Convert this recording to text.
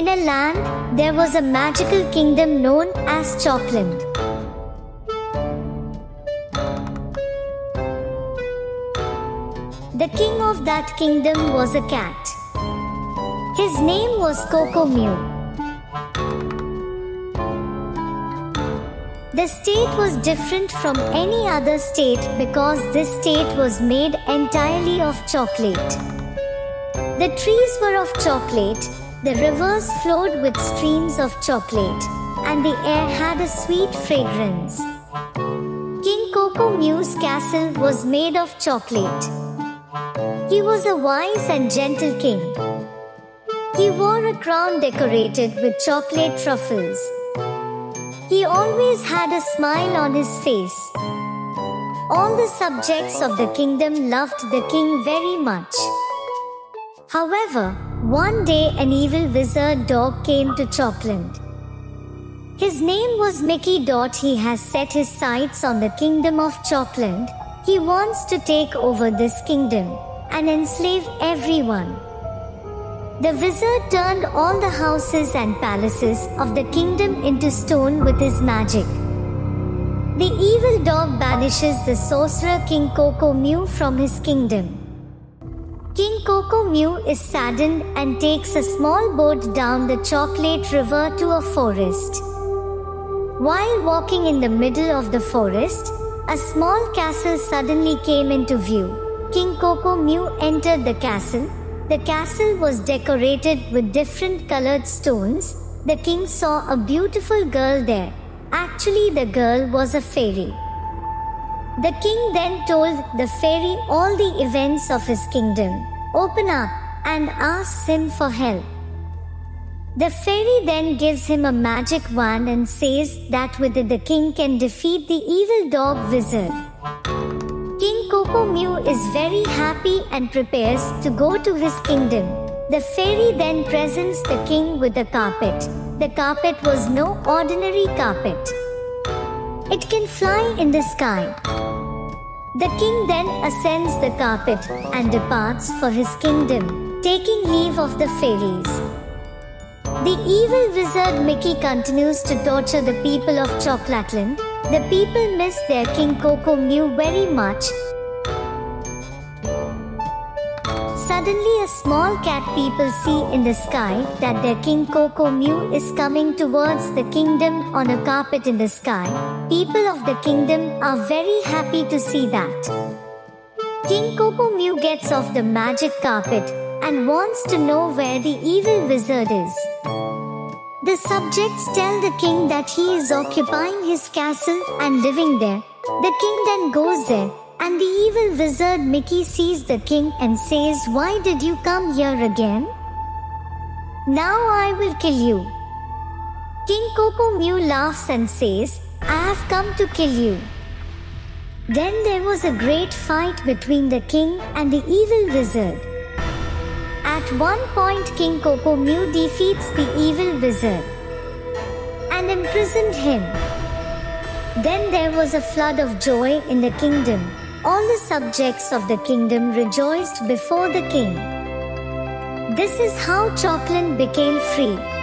In a land, there was a magical kingdom known as Chalkland. The king of that kingdom was a cat. His name was Coco Mew. The state was different from any other state because this state was made entirely of chocolate. The trees were of chocolate, the rivers flowed with streams of chocolate, and the air had a sweet fragrance. King Coco Mew's castle was made of chocolate. He was a wise and gentle king. He wore a crown decorated with chocolate truffles. He always had a smile on his face. All the subjects of the kingdom loved the king very much. However, one day an evil wizard dog came to Chalkland. His name was Mickey. Dot. He has set his sights on the kingdom of Chalkland. He wants to take over this kingdom and enslave everyone. The wizard turned all the houses and palaces of the kingdom into stone with his magic. The evil dog banishes the sorcerer King Coco Mew from his kingdom. King Coco Mew is saddened and takes a small boat down the chocolate river to a forest. While walking in the middle of the forest, a small castle suddenly came into view. King Coco Mew entered the castle. The castle was decorated with different colored stones. The king saw a beautiful girl there. Actually, the girl was a fairy. The king then told the fairy all the events of his kingdom, open up, and asks him for help. The fairy then gives him a magic wand and says that with it the king can defeat the evil dog wizard. King Coco Mew is very happy and prepares to go to his kingdom. The fairy then presents the king with a carpet. The carpet was no ordinary carpet. It can fly in the sky. The king then ascends the carpet and departs for his kingdom, taking leave of the fairies. The evil wizard Mickey continues to torture the people of Chocolatland. The people miss their king Coco Mew very much. Suddenly, a small cat people see in the sky that their king Mew is coming towards the kingdom on a carpet in the sky. People of the kingdom are very happy to see that. King Mew gets off the magic carpet and wants to know where the evil wizard is. The subjects tell the king that he is occupying his castle and living there. The king then goes there, and the evil wizard Mickey sees the king and says, Why did you come here again? Now I will kill you. King Coco Mew laughs and says, I have come to kill you. Then there was a great fight between the king and the evil wizard. At one point, King Coco Mew defeats the evil wizard and imprisoned him. Then there was a flood of joy in the kingdom. All the subjects of the kingdom rejoiced before the king. This is how Chalkland became free.